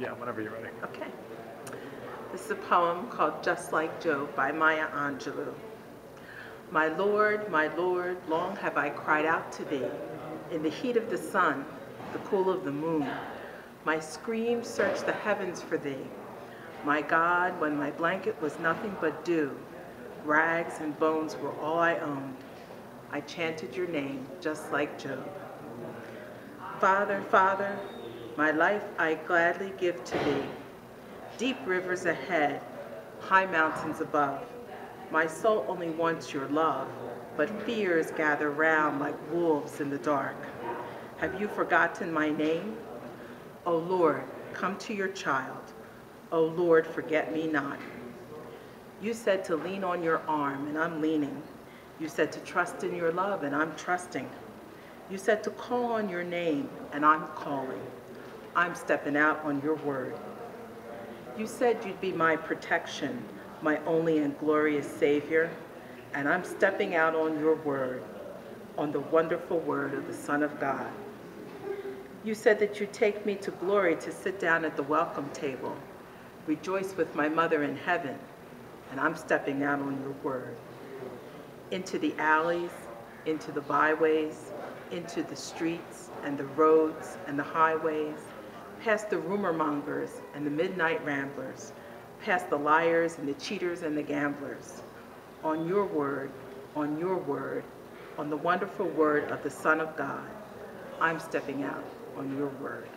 Yeah, whenever you're ready. Okay. This is a poem called Just Like Job by Maya Angelou. My Lord, my Lord, long have I cried out to thee. In the heat of the sun, the cool of the moon, my scream searched the heavens for thee. My God, when my blanket was nothing but dew, rags and bones were all I owned, I chanted your name just like Job. Father, Father, my life I gladly give to thee. Deep rivers ahead, high mountains above. My soul only wants your love, but fears gather round like wolves in the dark. Have you forgotten my name? O Lord, come to your child. O Lord, forget me not. You said to lean on your arm, and I'm leaning. You said to trust in your love, and I'm trusting. You said to call on your name, and I'm calling. I'm stepping out on your word. You said you'd be my protection, my only and glorious Savior, and I'm stepping out on your word, on the wonderful word of the Son of God. You said that you'd take me to glory to sit down at the welcome table, rejoice with my mother in heaven, and I'm stepping out on your word. Into the alleys, into the byways, into the streets and the roads and the highways, past the rumor mongers and the midnight ramblers, past the liars and the cheaters and the gamblers. On your word, on your word, on the wonderful word of the Son of God, I'm stepping out on your word.